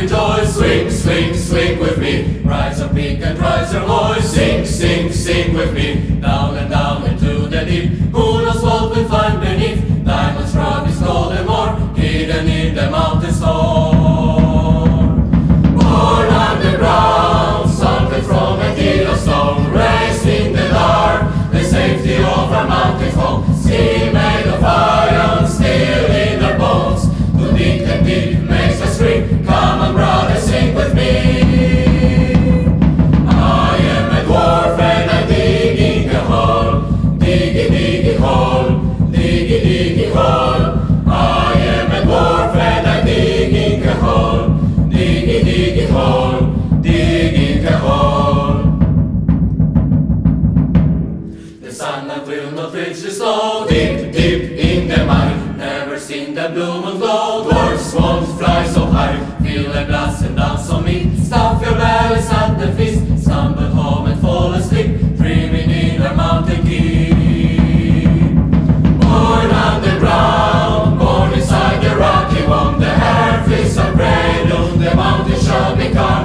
rejoice. Swing, swing, swing with me. Rise and peak and rise your voice. Sing, sing, sing with me. Down and down into the deep. Who knows what we find beneath? Diamonds, rubies, gold and more. Hidden in the mountain store. The sunlight will not reach the snow. Deep, deep in the mind. Never seen the bloom and glow. Dwarfs won't fly so high Feel the glass and dance on me. Stuff your bellies at the feast Stumble home and fall asleep Dreaming in our mountain keep. Born underground Born inside the rocky womb The earth is a cradle The mountain shall become